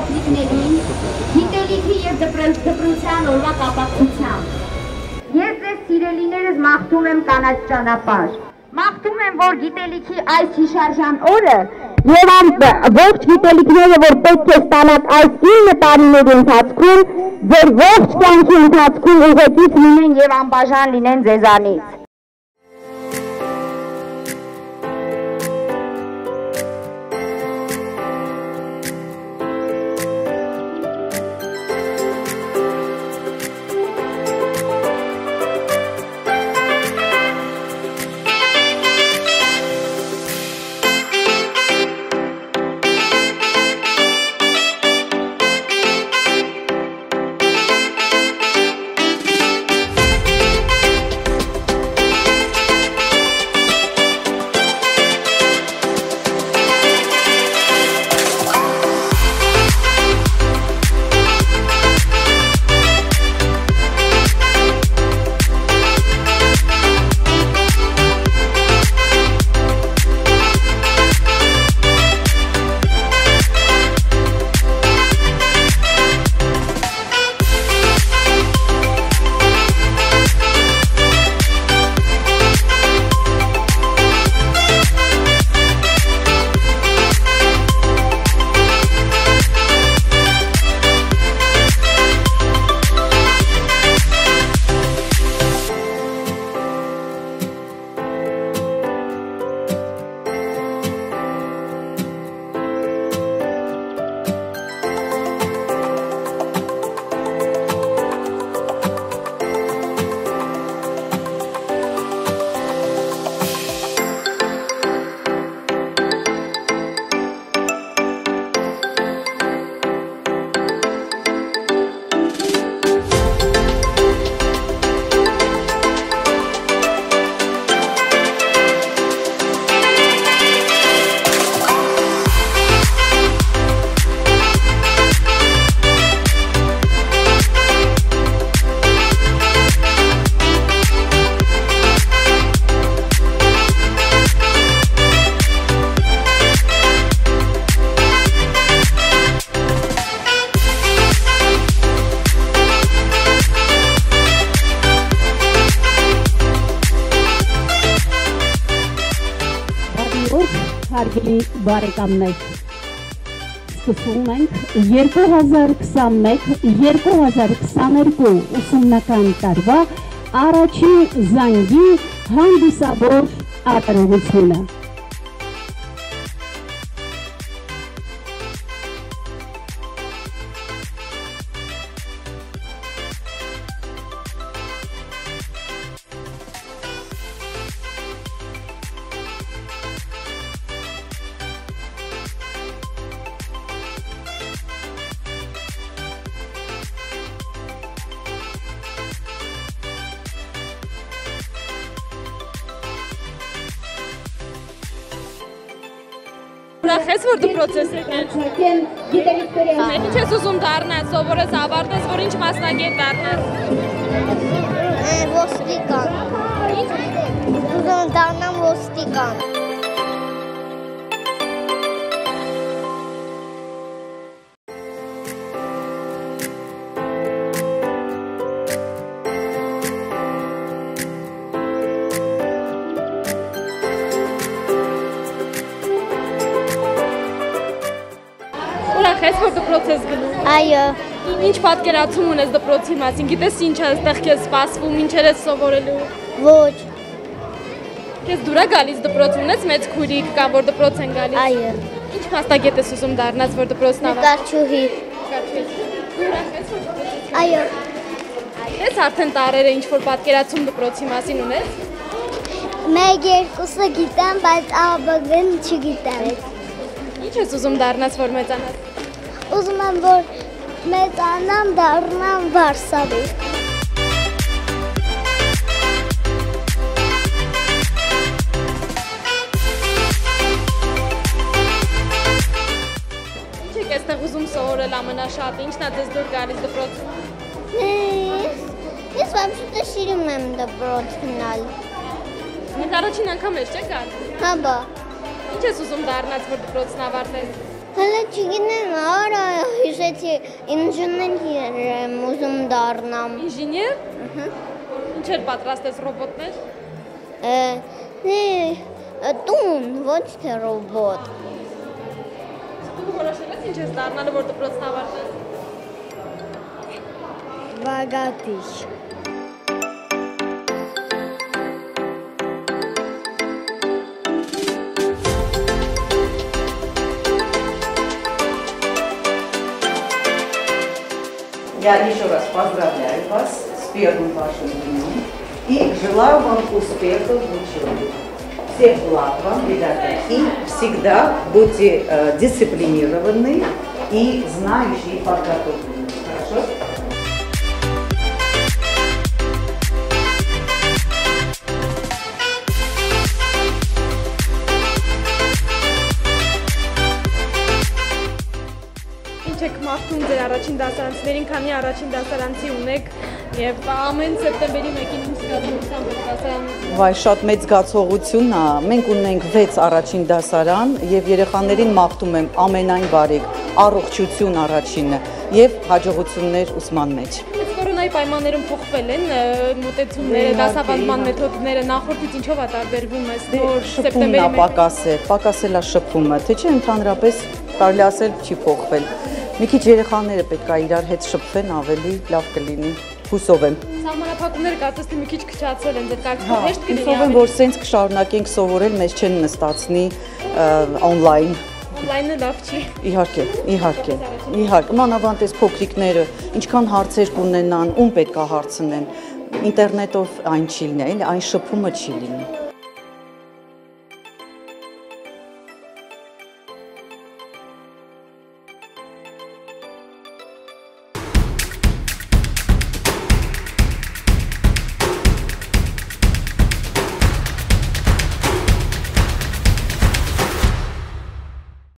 փոքրիկներին գիտելիքի եւ դպրոցյան օրվա կապակցությամբ։ Ես ձեզ սիրելիներս մաղթում եմ կանաչ ճանապարհ։ Մաղթում եմ, որ գիտելիքի այս հիշարժան օրը ამ ողջ գիտելիքները, որ պետք է ստանաք այս 9 տարիների ընթացքում, ձեր ողջ կյանքի ընթացքում ուղեկից լինեն եւ անբաժան լինեն ձեզանից։ հարգելի բարեկամներ սկսում ենք 2021-2022 ուսումնական տարվա առաջին զանգի հանդիսավոր արտադրությունը Ուրախ ես, որ դու պրոցես եկել։ Ինչ ես ուզում դառնալ, սովորես ավարտես, որ ինչ մասնագետ դառնալ։ Ոստիկան։ Ուզում դառնամ ոստիկան։ դպրոց ես գնում։ Այո, Ինչ պատկերացում ունես դպրոցի մասին։ Գիտես ինչ է այստեղ քեզ սպասվում, ինչեր ես սովորելու։ ոչ, Քեզ դուր է գալիս դպրոց ունես մեծ քուրիկ կամ որ դպրոց են գալիս։ այո։ Ինչ մասնագետ ես ուզում դառնաս, որ դպրոցն ավարտես։ Նկարչուհի։ դպրոցից Այո, Ես արդեն տարերը ինչ որ պատկերացում դպրոցի մասին ունես։ մեկ երկուսը գիտեմ, բայց ԱԲԳ-ն չգիտեմ։ Ինչ ես ուզում դառնաս, որ մեծանաս։ Ուզում եմ, որ մեծանամ, դառնամ Վարշավի։ Ինչ եք այստեղ ուզում սովորել ամենաշատը, ինչն է ձեզ դուր գալիս դպրոցում։ Ես վամշուտը շիրում եմ դպրոց գնալ։ Մենք առաջին անգամ ես չէ՞ գալ։ Հա բա։ Ինչ ես ուզում դառնաս, որ դպրոցն ավարտես։ Հələ չգիտեմ, արա ուզեցի ինժեներ եմ ուզում դառնամ։ Ինժեներ։ Ահա։ Ինչեր պատրաստես ռոբոտներ։ Ը, Դե տուն, ոչ թե ռոբոտ։ Դու որոշել ես ինչ ես դառնալու, որ դպրոցն ավարտես։ Բագատիչ։ Я еще раз поздравляю вас с первым вашим днем и желаю вам успехов в учебе. Всех благ вам, ребята, и всегда будьте э, дисциплинированы и знающие и подготовленные. Хорошо? Ձեր առաջին դասարանցիներին, քանի առաջին դասարանցի ունեք եւ ամեն սեպտեմբերի 1-ին ինչ զգացողությամբ եք դասարան Վայ, շատ մեծ զգացողություն է։ Մենք ունենք 6 առաջին դասարան եւ երեխաներին մաղթում եմ ամենայն բարիք, առողջություն առաջինը եւ հաջողություններ ուսման մեջ։ կորոնայի պայմաններում փոխվել են մոտեցումները, դասավանդման մեթոդները, նախորդից ինչով է տարբերվում այս Դե նոր շփումն սեպտեմբերի է 1-ին։ պակասել, պակասել է շփումը, թե չէ ընդհանրապես կարելի ասել չի փոխվել։ Մի քիչ երեխաները պետք է իրար հետ շփվեն, ավելի լավ կլինի։ Հուսով եմ։ Սահմանափակումները կարծես թե մի քիչ քչացել են, ձեր Հա, կարծիքով հեշտ կլինի։ հուսով եմ, որ սենց կշարունակենք սովորել, մեզ չեն նստացնի on-line։ Օնլայնը լավ չի։ Իհարկե, իհարկե։ Իհարկե, մանավանդ այս փոքրիկները ինչքան հարցեր կունենան, ում պետք է հարցնեն։ Ինտերնետով այն չի լինի, այն շփումը չի լինի։